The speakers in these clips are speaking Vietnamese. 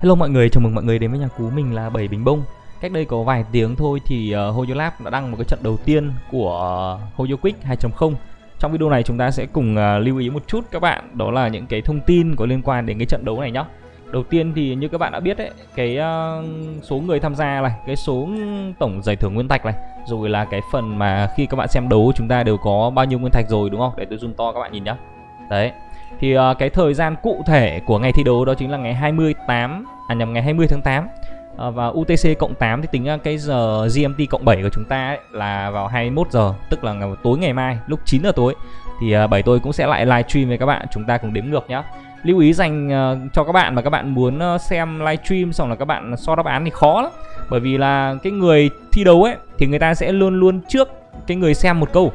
Hello mọi người, chào mừng mọi người đến với nhà cú mình là Bảy Bình Bông. Cách đây có vài tiếng thôi thì ờ, uh, Hoyo Lab đã đăng một cái trận đầu tiên của ờ, uh, Hoyo Quick 2.0 Trong video này chúng ta sẽ cùng uh, lưu ý một chút các bạn Đó là những cái thông tin có liên quan đến cái trận đấu này nhé Đầu tiên thì như các bạn đã biết đấy Cái uh, số người tham gia này, cái số tổng giải thưởng nguyên thạch này Rồi là cái phần mà khi các bạn xem đấu chúng ta đều có bao nhiêu nguyên thạch rồi đúng không? Để tôi zoom to các bạn nhìn nhá. Đấy thì uh, cái thời gian cụ thể của ngày thi đấu đó chính là ngày 28 à nhầm ngày 20 tháng 8 uh, ờ, và UTC cộng 8 thì tính ra cái giờ GMT cộng 7 của chúng ta ấy, là vào 21 giờ tức là ngày, tối ngày mai lúc 9 giờ tối. Thì uh, bảy tôi cũng sẽ lại livestream với các bạn chúng ta cùng đếm ngược nhá. Lưu ý dành uh, cho các bạn mà các bạn muốn uh, xem livestream xong là các bạn so đáp án thì khó lắm. Bởi vì là cái người thi đấu ấy thì người ta sẽ luôn luôn trước cái người xem một câu.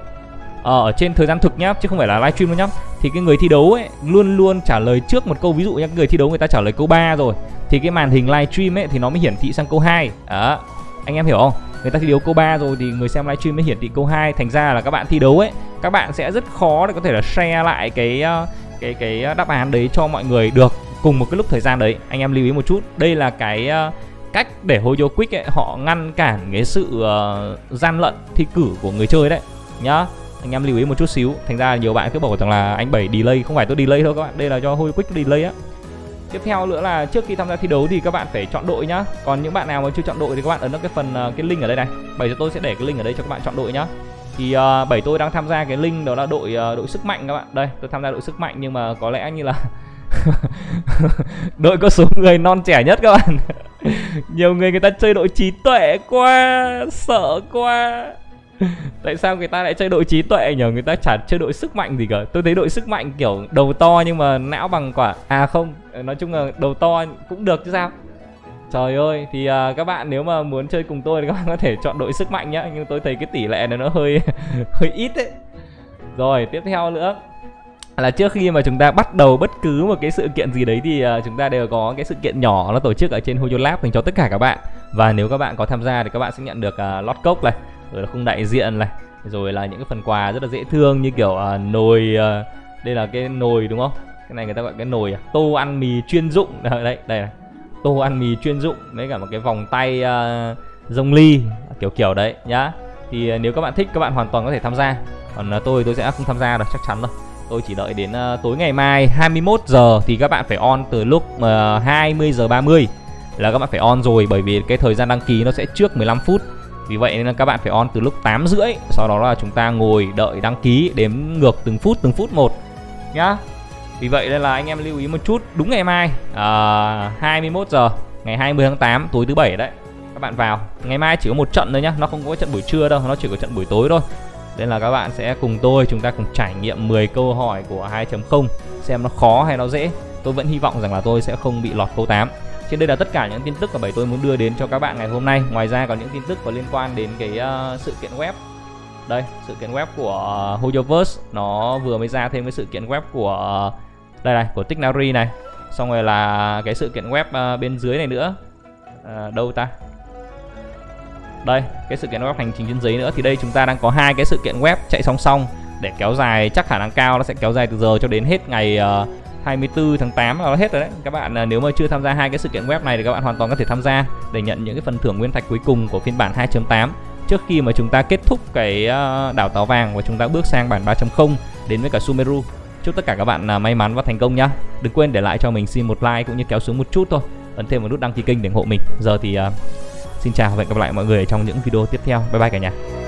Ờ, ở trên thời gian thực nhá chứ không phải là livestream đâu nhá. Thì cái người thi đấu ấy luôn luôn trả lời trước một câu ví dụ như người thi đấu người ta trả lời câu 3 rồi. Thì cái màn hình livestream ấy thì nó mới hiển thị sang câu 2 đó. Anh em hiểu không? Người ta thi đấu câu 3 rồi thì người xem livestream mới hiển thị câu 2 thành ra là các bạn thi đấu ấy các bạn sẽ rất khó để có thể là share lại cái ờ, cái cái ờ, đáp án đấy cho mọi người được cùng một cái lúc thời gian đấy. Anh em lưu ý một chút. Đây là cái cách để Hoyo Quick ấy họ ngăn cản cái sự uh, gian lận thi cử của người chơi đấy nhá anh em lưu ý một chút xíu. Thành ra nhiều bạn cứ bảo rằng là anh bảy delay không phải tôi delay thôi các bạn. Đây là do hơi Quick delay á. Tiếp theo nữa là trước khi tham gia thi đấu thì các bạn phải chọn đội nhá. Còn những bạn nào mà chưa chọn đội thì các bạn ấn vào cái phần ờ, cái link ở đây này. Bảy cho tôi sẽ để cái link ở đây cho các bạn chọn đội nhá. Thì uh, bảy tôi đang tham gia cái link đó là đội uh, đội sức mạnh các bạn. Đây tôi tham gia đội sức mạnh nhưng mà có lẽ như là đội có số người non trẻ nhất các bạn. Nhiều người người ta chơi đội trí tuệ quá sợ quá. tại sao người ta lại chơi đội trí tuệ nhờ người ta chả chơi đội sức mạnh gì cả. Tôi thấy đội sức mạnh kiểu đầu to nhưng mà não bằng quả. À không nói chung là đầu to cũng được chứ sao? Trời ơi thì uh, các bạn nếu mà muốn chơi cùng tôi thì các bạn có thể chọn đội sức mạnh nhá. Nhưng tôi thấy cái tỷ lệ này nó hơi hơi ít đấy. Rồi tiếp theo nữa. Là trước khi mà chúng ta bắt đầu bất cứ một cái sự kiện gì đấy thì uh, chúng ta đều có cái sự kiện nhỏ nó tổ chức ở trên Hoyo Lab dành cho tất cả các bạn. Và nếu các bạn có tham gia thì các bạn sẽ nhận được uh, lót cốc này rồi là khung đại diện này. Rồi là những cái phần quà rất là dễ thương như kiểu uh, nồi uh, đây là cái nồi đúng không? Cái này người ta gọi cái nồi à? tô ăn mì chuyên dụng. Đây đây này. Tô ăn mì chuyên dụng với cả một cái vòng tay uh, rông ly kiểu kiểu đấy nhá. Thì uh, nếu các bạn thích các bạn hoàn toàn có thể tham gia. Còn uh, tôi tôi sẽ không tham gia được chắc chắn rồi. Tôi chỉ đợi đến uh, tối ngày mai 21 giờ thì các bạn phải on từ lúc uh, 20 giờ 30 là các bạn phải on rồi. Bởi vì cái thời gian đăng ký nó sẽ trước 15 phút vì vậy nên là các bạn phải on từ lúc 8 rưỡi Sau đó là chúng ta ngồi đợi đăng ký đếm ngược từng phút từng phút một nhá. Vì vậy nên là anh em lưu ý một chút Đúng ngày mai à, 21 giờ ngày 20 tháng 8 tối thứ bảy đấy. Các bạn vào Ngày mai chỉ có một trận thôi nhá Nó không có trận buổi trưa đâu Nó chỉ có trận buổi tối thôi. Nên là các bạn sẽ cùng tôi Chúng ta cùng trải nghiệm 10 câu hỏi của 2.0 Xem nó khó hay nó dễ. Tôi vẫn hy vọng rằng là tôi sẽ không bị lọt câu 8 trên đây là tất cả những tin tức mà bảy tôi muốn đưa đến cho các bạn ngày hôm nay. Ngoài ra còn những tin tức có liên quan đến cái uh, sự kiện web. Đây sự kiện web của uh, Hoyoverse. Nó vừa mới ra thêm cái sự kiện web của uh, đây này của Tignari này. Xong rồi là cái sự kiện web uh, bên dưới này nữa. Uh, đâu ta? Đây cái sự kiện web hành trình trên giấy nữa. Thì đây chúng ta đang có hai cái sự kiện web chạy song song. Để kéo dài chắc khả năng cao nó sẽ kéo dài từ giờ cho đến hết ngày uh, 24 tháng 8 là hết rồi đấy. Các bạn à, nếu mà chưa tham gia hai cái sự kiện web này thì các bạn hoàn toàn có thể tham gia để nhận những cái phần thưởng nguyên thạch cuối cùng của phiên bản 2.8 trước khi mà chúng ta kết thúc cái à, đảo táo vàng và chúng ta bước sang bản 3.0 đến với cả Sumeru. Chúc tất cả các bạn à, may mắn và thành công nhá. Đừng quên để lại cho mình xin một like cũng như kéo xuống một chút thôi. Ấn thêm một nút đăng ký kênh để ủng hộ mình. Giờ thì uh, xin chào và hẹn gặp lại mọi người trong những video tiếp theo. Bye bye cả nhà.